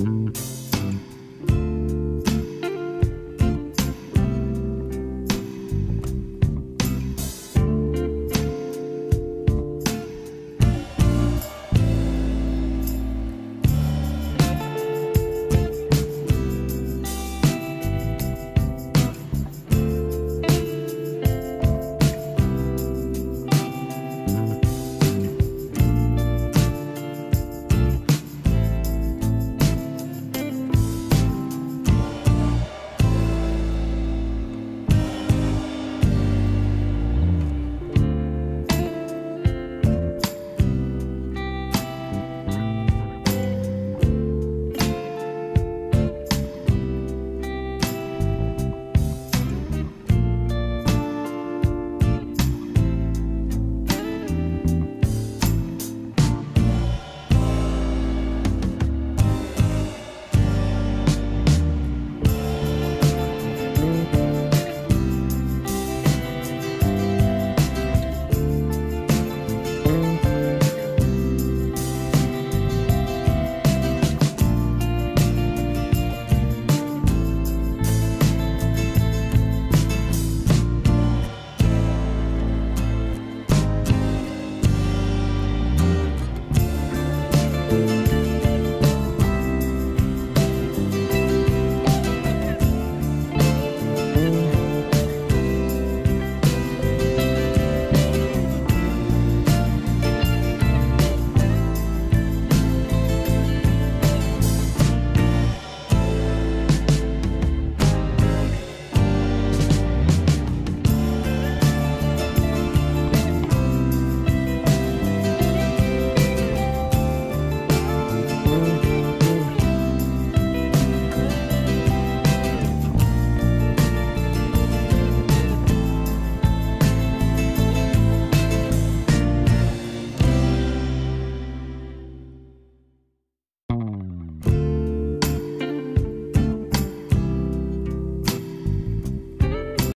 Mm-hmm.